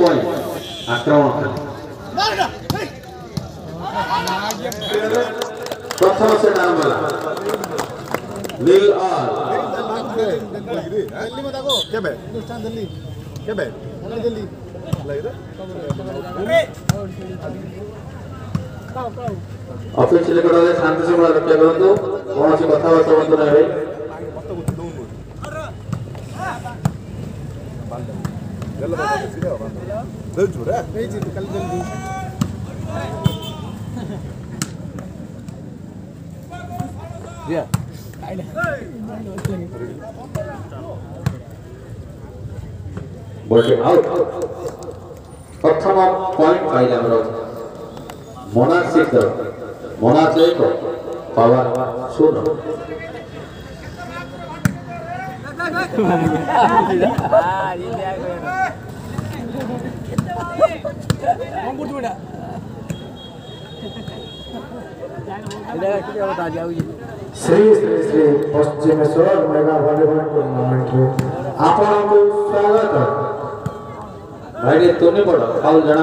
કોઈ આક્રમણ કરે প্রথম সে নাম বলা নীল আর কেবে কেবে অফিস ছেলে শান্তি শৃঙ্খলা রক্ষা করতু কোণী কথাবার্তা বন্ধ না বলছে আউট প্রথম পয়েন্ট পাইলে আমরা মনার সিদ্ধ মনার সহিত পাওয়ার শূন্য Shri Shri Shri Pashchimeshwar mega volleyball tournament रे स्वागत भाई तोने पड़ो फाउल जणा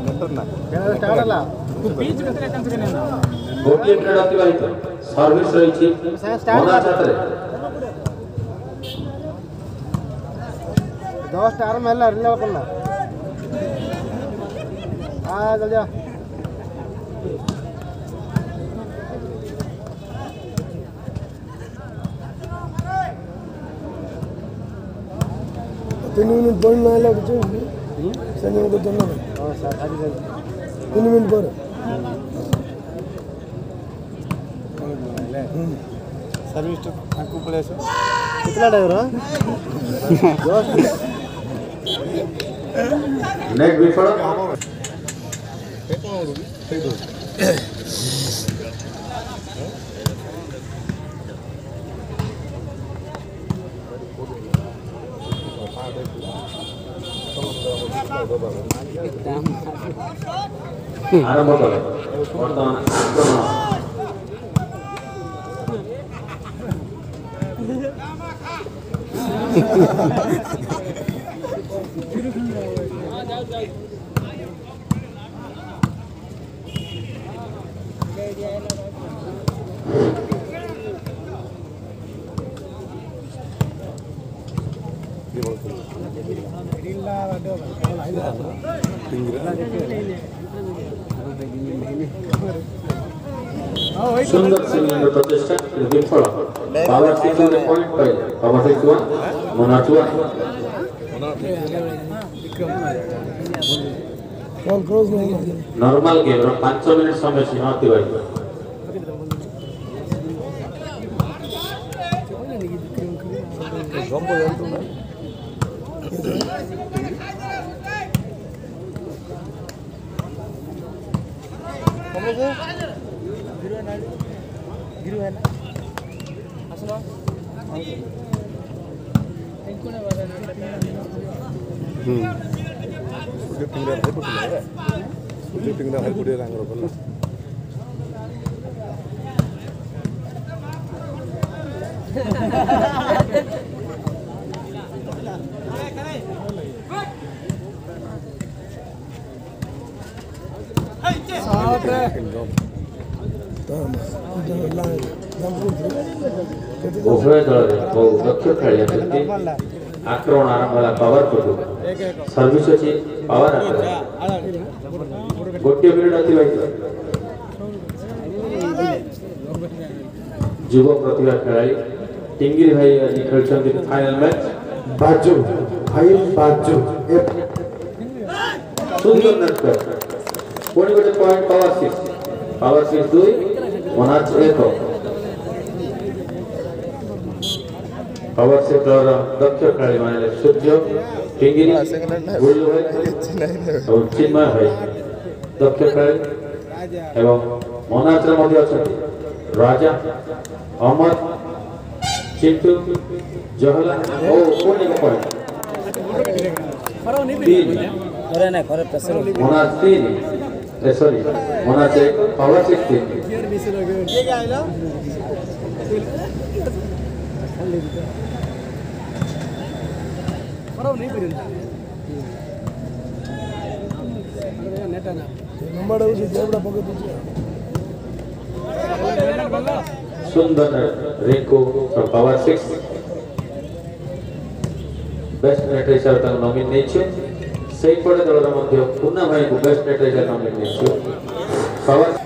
ଗୋଟିଏ ପିରିୟଡ଼ ଅତିବାହିତ ସର୍ଭିସ୍ ରହିଛି ମନା ଛାତରେ ଦଶଟା ଆରମ୍ଭ ହେଲା ରିଲା ପଡ଼ିଲା ଆ ଜଲ୍ଦି तुम दोनों लग जाओ सैनिक को दोनों তিন মিনিট পরে सर्विस तो आपको पड़े सर कितना ड्राइवर है नेक बिफोर Thank you. আরম্ভ করে বর্তমান আক্রমণ Terima kasih. সুন্দর সিলিন্ডার প্রচেষ্টা প্রদীপ ফল পাওয়ার সিলিন্ডার পয়েন্ট পাইল পাওয়ার নর্মাল গেম পাঁচ মিনিট সময় সীমা অতিবাহিত সম্পদ itu? Giruan aja. Giruan. Asal. Hmm. Itu tinggal hari ya? pun Itu tinggal hari pun ada ಉಭಯ ದಳಗಳು ದಕ್ಷ ଖେಳಿಯ ಶಕ್ತಿ ಆಕ್ರಮಣ ಬಲ ಪವರ್ ಕೊಟ್ಟು ಸರ್ವಿಸ್ ಅಚ್ಚಿ ಪವರ್ ଗୋଟିଏ ପିରିୟଡ଼ ଅତିବାହିତ ଯୁବ ପ୍ରତିଭା ଖେଳାଳି ଟିଙ୍ଗିରି ଭାଇ ଆଜି ଖେଳୁଛନ୍ତି ଫାଇନାଲ ମ୍ୟାଚ ବାଜୁ ଭାଇ ବାଜୁ ସୁନ୍ଦର ନାଟକ ପୁଣି ଗୋଟେ point power six power six ଦୁଇ ಒಣಾಚಬೇಕು ಅವಶ್ಯಕ ಅವರ ದಕ್ಷ ಕಾಳಿ ಮನೆಯಲ್ಲಿ ಸೂರ್ಯ ಟಿಂಗಿರಿ ಗುಳ್ಳು হয় এবং চিন্ময় হয় দক্ষ কালী এবং सॉरी पावर चेक सिक्स सुंदर Rinku from power six best net research nomination ಸೇರ್ಪಡೆ ದಳದ ମଧ୍ୟ ಪೂರ್ಣವಾಗಿ ಬೆಸ್ಟ್ ಸ್ಟ್ರಾಟಜಿ ಕಾಂಬಿನೇಷನ್ ಪವರ್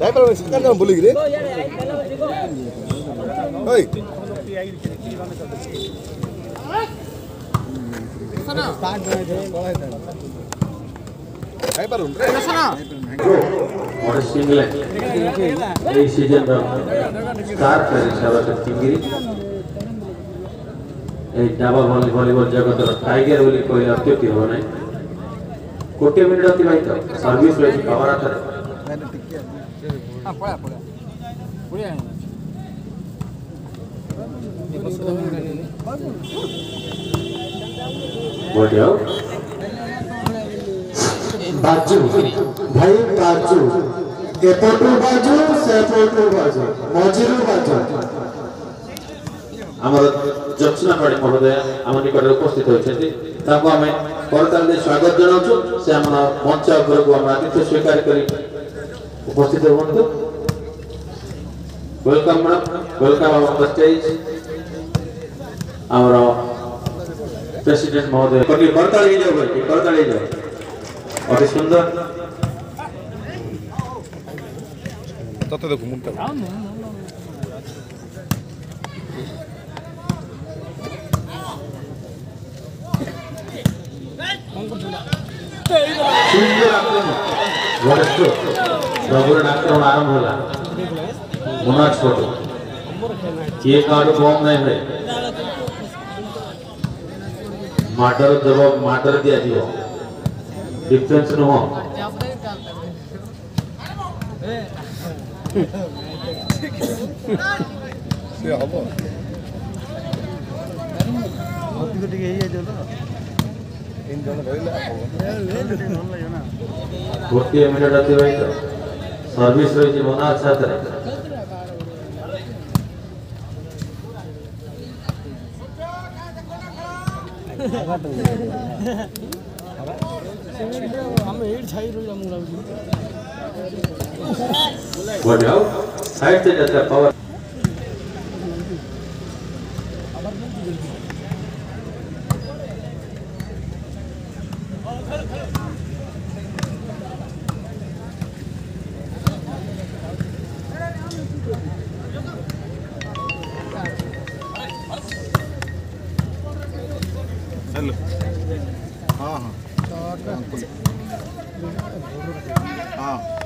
ಡೈಪರ್ ಸಿಕ್ಕಂತ ಬುಲಿಗಿರಿ ಓಯ್ మన ఇంగ్లాండ్ ఈ సీజన్లో స్టార్ ప్లేయర్ కాబట్టి కింగిరి এই ডাবা ভলি ভলিবল জগতর টাইগার বুলি কহিলে অତ୍ୟୁକ୍ତି ହେବ ନାହିଁ ଗୋଟିଏ ମିନିଟ୍ ଅତିବାହିତ ସର୍ଭିସ୍ ରହିଛି ପାୱାର ହାତରେ ବଢ଼ିଆ ବାଜୁ ભાઈ કાચો এপটু বাজু সেপটু বাজু মজিরু বাজু আমার জোৎস্না পাড়ি মহোদয় আমার নিকটে উপস্থিত হয়েছেন তাকে আমি করতাল দিয়ে স্বাগত জনাওছু সে আমার মঞ্চ উপরকু আমরা আতিথ্য স্বীকার করি উপস্থিত হুঁতু ওয়েলকাম ম্যাডাম ওয়েলকাম আমার স্টেজ আমার প্রেসিডেন্ট মহোদয় করতাল হয়ে যাও করতাল যাও অতি সুন্দর Toată de cu multă. Da, nu, आरंभ ସେ ହବ ଅଧିକ ଟିକେ ହେଇଯାଇଥିବ ତ ତିନି ଜଣ ରହିଲା ଗୋଟିଏ ମିନିଟ୍ ଅତିବାହିତ ସର୍ଭିସ୍ ରହିଛି ମନୋଜ ସାତରେ ଆମେ ଏଇଠି ଛାଇ ରହିଲା ମୁଁ ଲାଗୁଛି One out. Acted at the power. हाँ हाँ हाँ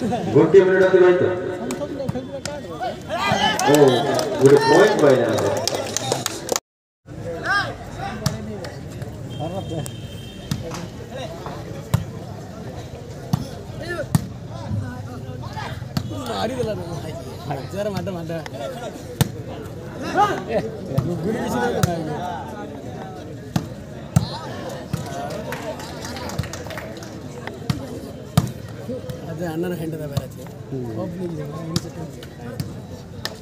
Good team minute of the winter. Oh, good point by now.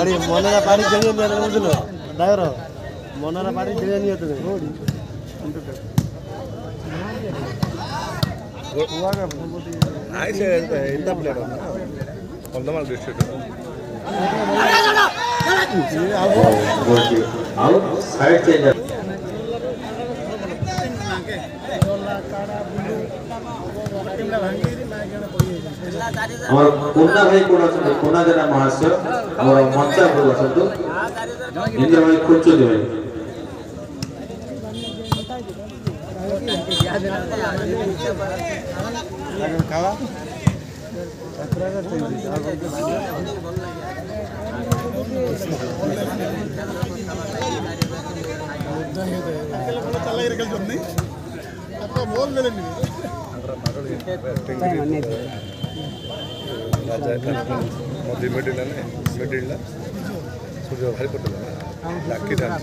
అరే మొన్న పాడి జరిగింది అరవై రోజులు డ్రైవర్ మొన్న పాడి జరిగింది అవుతుంది ఇంత ప్లేట్ కొంతమంది డిస్ట్రిక్ట్ आउट साइड से जा আমার কোনা ভাই কোন আছেন কোনা জেলা মহাশয় আমার মঞ্চা প্রভু আছেন ইন্দ্র ভাই খুঁজুদি ভাই খাওয়া ತಲ್ಲ ಇರಗಲ್ ಜೊನ್ನಿ ಅಥವಾ ಹೋದ್ಮೇಲೆ ನೀವು ಮದುವೆ ಮಿಡಿಲ್ಲ ಮಿಡಿಲ್ಲ ಸೂರ್ಯ ಭಾರಿ ಕೊಟ್ಟಿಲ್ಲ ಹಾಕಿದ್ದಾನೆ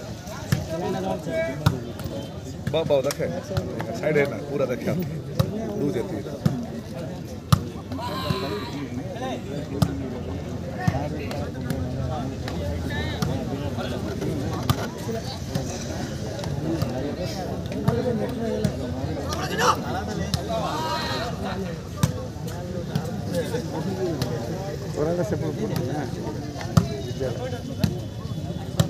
बहुत बहुत रखे साइड है ना पूरा रखे दूध देती है ஒரு செப்பு போட்டு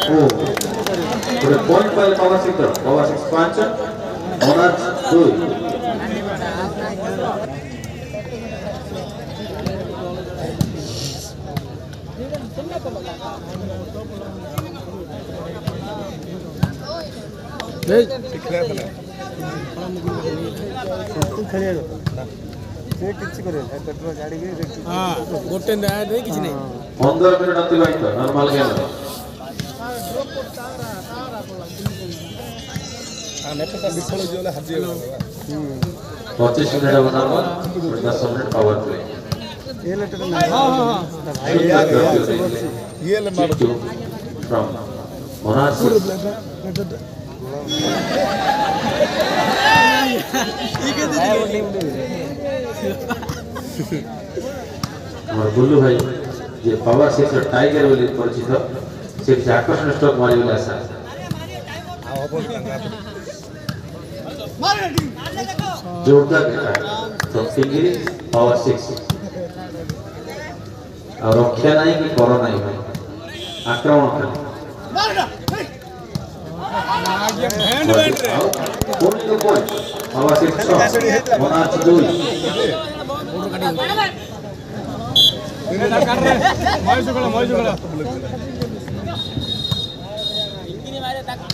With a point by Power Sitter, Power Expansion, Monarch 2. हाँ गोटे न्याय नहीं किसी नहीं पंद्रह मिनट अतिवाहित नॉर्मल गया পঁচিশ মিনিট ওভার দশ minute power play from Monassi. আমার বুল্লু ভাই যে পাওয়ার সিক্স টাইগার বলে পরিচিত সে আকর্ষণ স্টক মারি বলে আসা जोरदार from Singiri power 6 ଆଉ ରକ୍ଷା ନାହିଁ କି କର ନାହିଁ ଭାଇ ଆକ୍ରମଣ ଖାଲି ମହେଶ ମହେଶ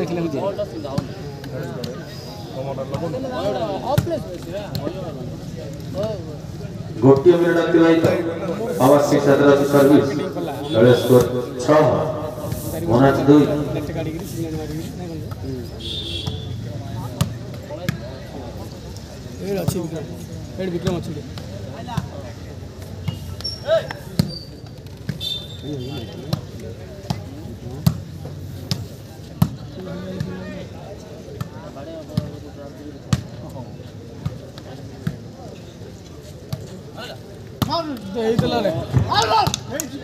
ଦେଖିଲେ ହେଉଛି ଗୋଟିଏ ମିନିଟ୍ ଅତିବାହିତ ଅବଶ୍ୟ ଛାତ୍ରଛାତ୍ରୀ ସର୍ଭିସ୍ ଦଳୀୟ ସ୍କୋର ଛଅ ମହାରାଜ ଦୁଇ ଅଛି ବିକ୍ରମ ଏଠି ବିକ୍ରମ ଅଛି Thank you.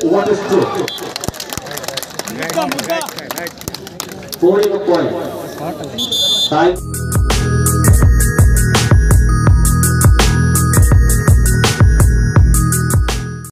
What is two? Mukka, a point. Time.